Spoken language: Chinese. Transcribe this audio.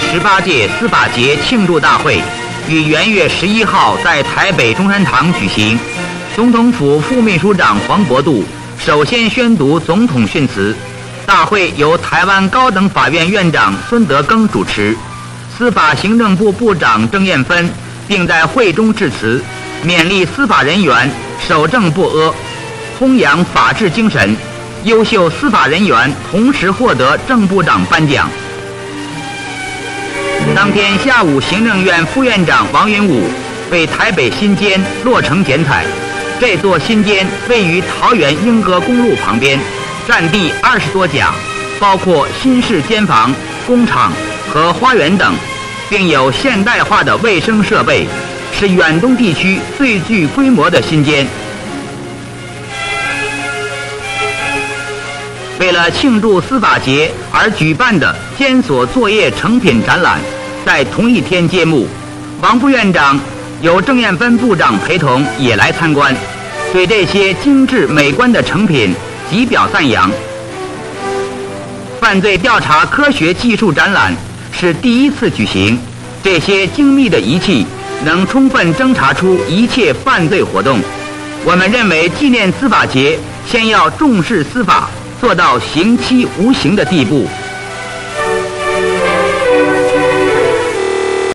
十八届司法节庆祝大会于元月十一号在台北中山堂举行。总统府副秘书长黄国度首先宣读总统训词。大会由台湾高等法院院长孙德庚主持，司法行政部部长郑燕芬并在会中致辞，勉励司法人员守正不阿，弘扬法治精神。优秀司法人员同时获得郑部长颁奖。当天下午，行政院副院长王云武为台北新监落成剪彩。这座新监位于桃园莺歌公路旁边，占地二十多甲，包括新式监房、工厂和花园等，并有现代化的卫生设备，是远东地区最具规模的新监。为了庆祝司法节而举办的监所作业成品展览，在同一天揭幕。王副院长由郑燕芬部长陪同也来参观，对这些精致美观的成品极表赞扬。犯罪调查科学技术展览是第一次举行，这些精密的仪器能充分侦查出一切犯罪活动。我们认为，纪念司法节先要重视司法。做到刑期无形的地步，